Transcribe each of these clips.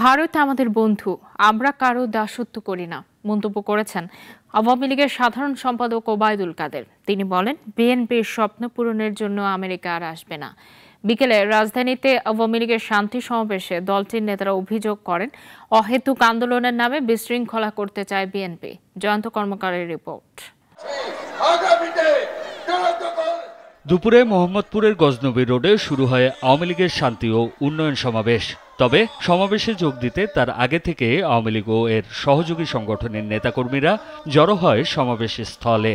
ভারত আমাদের বন্ধু আমরা কারও দাসত্ব করি না মন্তব্য করেছেন আওয়ামী লীগের সাধারণ সম্পাদক ওবায়দুল কাদের। তিনি বলেন বিএনপির স্বপ্ন পূরণের জন্য আমেরিকা আর আসবে না। বিকেলে রাজধানীতে আওয়ামী লীগের শান্তি সমাবেশে দলটির নেতারা অভিযোগ করেন অহেতুক আন্দোলনের নামে বিশৃঙ্খলা করতে চায় বিএনপি। জয়ন্ত কর্মকারের রিপোর্ট। দুপুরে মোহাম্মদপুরের গজনবী রোডে শুরু হয় আওয়ামী লীগের শান্তি ও উন্নয়ন সমাবেশ। তবে সমাবেশে যোগ দিতে তার আগে থেকে আওয়ামী লীগ ও এর সহযোগী সংগঠনের নেতাকর্মীরা জড়ো হয় সমাবেশ স্থলে।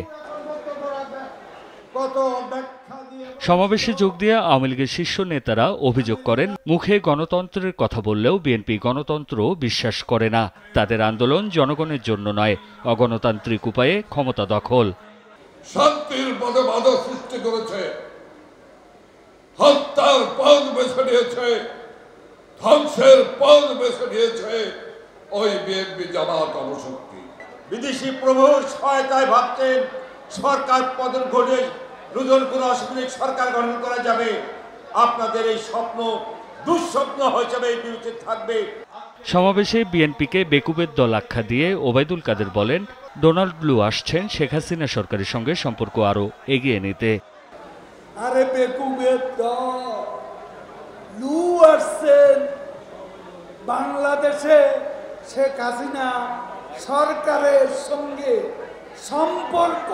সমাবেশে যোগ দিয়ে আওয়ামী লীগের শীর্ষ নেতারা অভিযোগ করেন, মুখে গণতন্ত্রের কথা বললেও বিএনপি গণতন্ত্র বিশ্বাস করে না। তাদের আন্দোলন জনগণের জন্য নয়, অগণতান্ত্রিক উপায়ে ক্ষমতা দখল। শান্তির পদে বাধা সৃষ্টি করেছে। হত্যার পথ বেছে নিয়েছে। ধ্বংসের পথ বেছে নিয়েছে ওই বিএনপি জামাত অবশক্তি বিদেশি প্রভুর সহায়তায় ভাবছেন সরকার পতন ঘটে নতুন কোনো অসামরিক সরকার গঠন করা যাবে। আপনাদের এই স্বপ্ন দুঃস্বপ্ন হিসেবে বিবেচিত থাকবে। সমাবেশে বিএনপিকে বেকুবের দল আখ্যা দিয়ে ওবায়দুল কাদের বলেন ডোনাল্ড ব্লু আসছেন শেখ হাসিনা সরকারের সঙ্গে সম্পর্ক আরও এগিয়ে নিতে। আরে বেকুবের দল! লু আসছেন বাংলাদেশে শেখ হাসিনা সরকারের সঙ্গে সম্পর্ক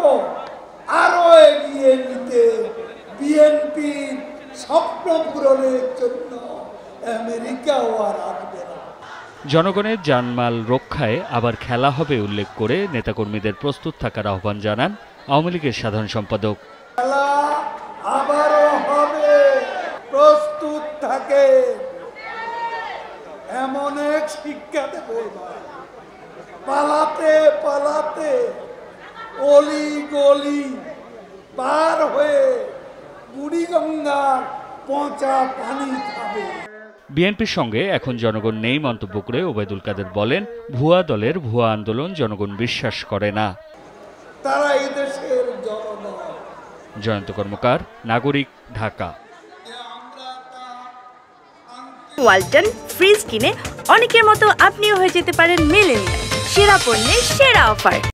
আরও এগিয়ে নিতে বিএনপির স্বপ্ন পূরণের জন্য আমেরিকাও আর আসবে না। জনগণের জানমাল রক্ষায় আবার খেলা হবে উল্লেখ করে নেতাকর্মীদের প্রস্তুত থাকার আহ্বান জানান আওয়ামী লীগের সাধারণ সম্পাদক। খেলা আবারও হবে প্রস্তুত থাকে এমন এক শিক্ষা দেব পালাতে পালাতে অলি গলি পার হয়ে বুড়িগঙ্গার পচা পানি খাবে। বিএনপির সঙ্গে এখন জনগণ নেই মন্তব্য করে ওবায়দুল কাদের বলেন ভুয়া দলের ভুয়া আন্দোলন জনগণ বিশ্বাস করে না। তারা এই দেশের জনগণ জয়ন্ত কর্মকার নাগরিক ঢাকা। ওয়ালটন ফ্রিজ কিনে অনেকের মতো আপনিও হয়ে যেতে পারেন মেলেনিয়া সেরা পণ্যের সেরা অফার।